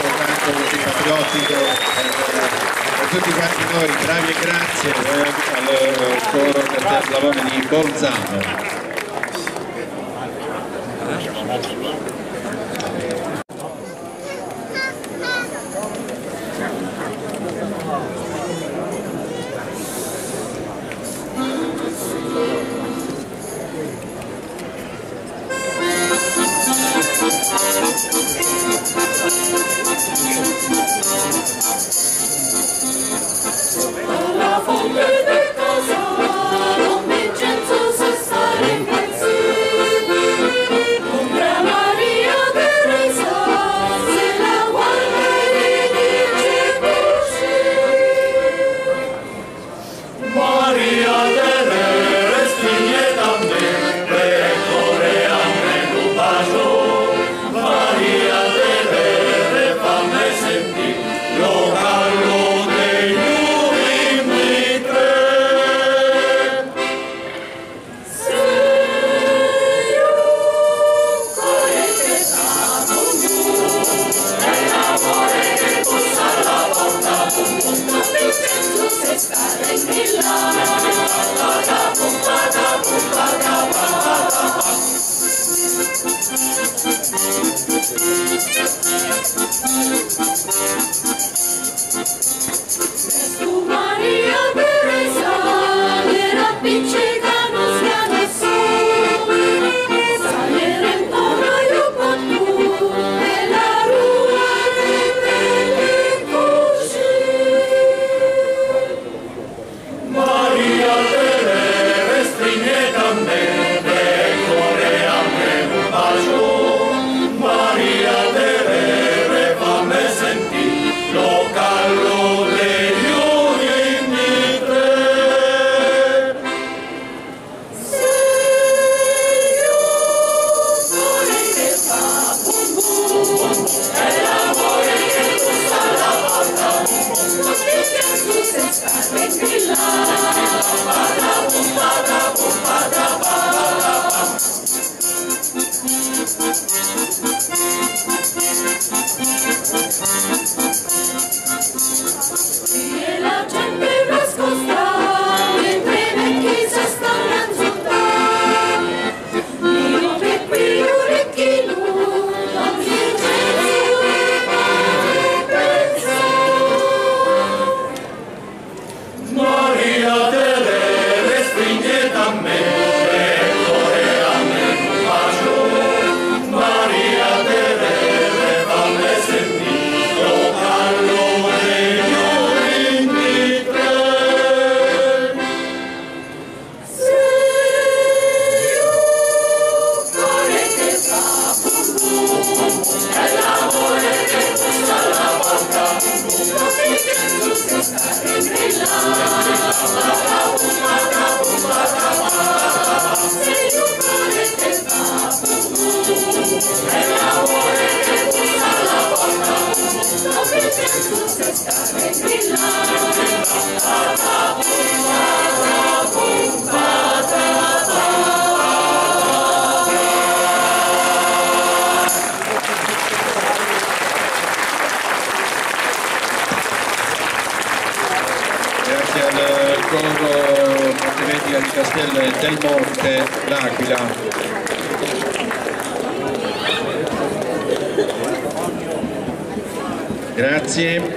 tanto patriottico a tutti quanti noi, bravi e grazie al coro Cantar di Bolzano. be. Let's go. grazie al eh, coro Matematica di Castel del Monte, l'Aquila. Grazie.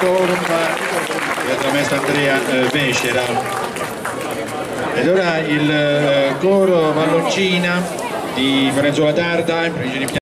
Torba e maestra Andrea eh, Becera ed ora il eh, coro Valloncina di Lorenzo Latarda in provincia di